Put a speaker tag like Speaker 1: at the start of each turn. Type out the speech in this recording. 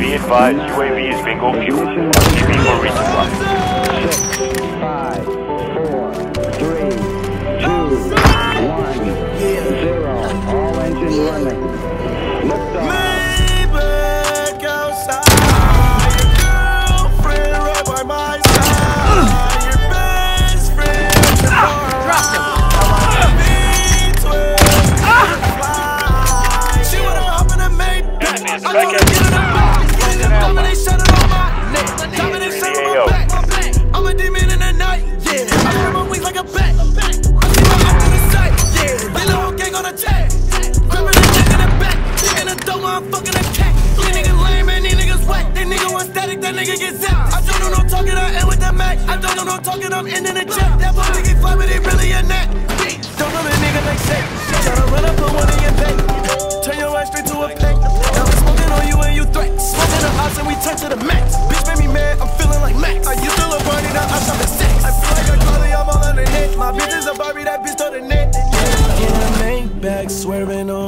Speaker 1: Be advised, UAV is bingo fuel. RTB for resupply.
Speaker 2: Six, five, four, three, two, one, zero. All engine running. Lift off.
Speaker 3: Maybach outside, your girlfriend right by my side, your best friend tomorrow. Between fly. She wanna hop in a Maybach. I wanna get in the back. Combination my back. I'm a demon in the night, yeah. I like a bat. I the yeah. That nigga get zapped. I don't know no talking, I am with the Mac. I don't know no talking, I'm ending the. That Barbie, that bitch to the net. A Maybach, swerving on